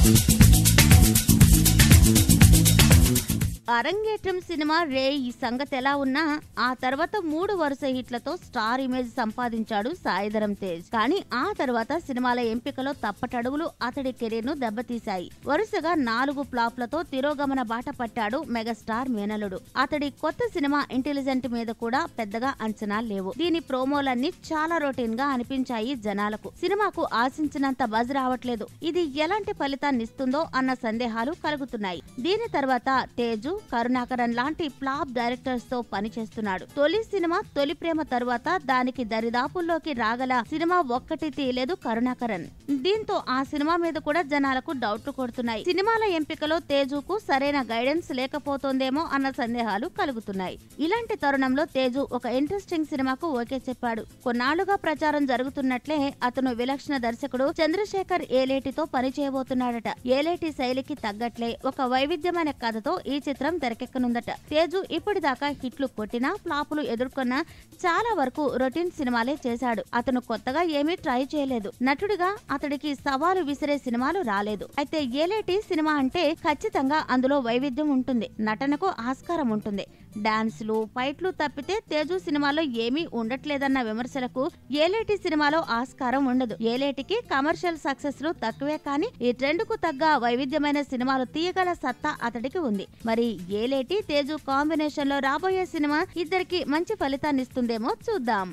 Thank you. అరంగేట్రం cinema రే ఈ సంగతి ఎలా ఉన్నా ఆ తర్వాత మూడు వరుస హిట్లతో స్టార్ ఇమేజ్ సంపాదించాడు సాయిధరం తేజ్. కానీ ఆ తర్వాత సినిమాల ఎంపికలో తప్పటడుగులు అతడి కెరీర్ను దెబ్బతీశాయి. వరుసగా నాలుగు ఫ్లాప్లతో తిరోగమన బాట పట్టాడు మెగాస్టార్ మేనలుడు అతడి కొత్త సినిమా ఇంటెలిజెంట్ మీద కూడా పెద్దగా అంచనాలు లేవు. దీని ప్రోమోలన్నీ చాలా రొటీన్గా అనిపించాయి జనాలకు. సినిమాకు ఆశించినంత బజ్ రావట్లేదు. ఇది ఎలాంటి ఫలితాన్ని ఇస్తుందో అన్న సందేహాలు కలుగుతున్నాయి. దీని తర్వాత తేజు కరుణాకరన్ లాంటి ఫ్లాప్ డైరెక్టర్స్తో పనిచేస్తున్నాడు. తొలి సినిమా తొలి ప్రేమ తరువాత దానికి దరిదాపుల్లోకి రాగల సినిమా ఒక్కటి తీయలేదు కరుణాకరన్. దీంతో ఆ సినిమా మీద కూడా జనాలకు డౌట్లు కొడుతున్నాయి. సినిమాల ఎంపికలో తేజుకు సరైన గైడెన్స్ లేకపోతోందేమో అన్న సందేహాలు కలుగుతున్నాయి. ఇలాంటి తరుణంలో తేజు ఒక ఇంట్రెస్టింగ్ సినిమాకు ఓకే చెప్పాడు. కొన్నాళ్ళుగా ప్రచారం జరుగుతున్నట్లే అతను విలక్షణ దర్శకుడు చంద్రశేఖర్ ఏలేటితో పనిచేయబోతున్నాడట. ఏలేటి శైలికి తగ్గట్లే ఒక వైవిధ్యమైన కథతో ఈ చిత్రం తెరకెక్కనుందట. తేజు ఇప్పటిదాకా హిట్లు కొట్టినా ఫ్లాపులు ఎదుర్కొన్న చాలా వరకు రొటీన్ సినిమాలే చేశాడు. అతను కొత్తగా ఏమీ ట్రై చేయలేదు. నటుడిగా అతడికి సవాలు విసిరే సినిమాలు రాలేదు. అయితే ఏలేటి సినిమా అంటే ఖచ్చితంగా అందులో వైవిధ్యం ఉంటుంది. నటనకు ఆస్కారం ఉంటుంది. డాన్స్లు ఫైట్లు తప్పితే తేజు సినిమాలో ఏమీ ఉండట్లేదన్న విమర్శలకు ఏలేటి సినిమాలో ఆస్కారం ఉండదు. ఏలేటికి కమర్షియల్ సక్సెస్లు తక్కువే కానీ ఈ ట్రెండ్కు తగ్గ వైవిధ్యమైన సినిమాలు తీయగల సత్తా అతడికి ఉంది. మరి ఏలేటి తేజు కాంబినేషన్లో రాబోయే సినిమా ఇద్దరికి మంచి ఫలితాన్ని ఇస్తుందేమో చూద్దాం.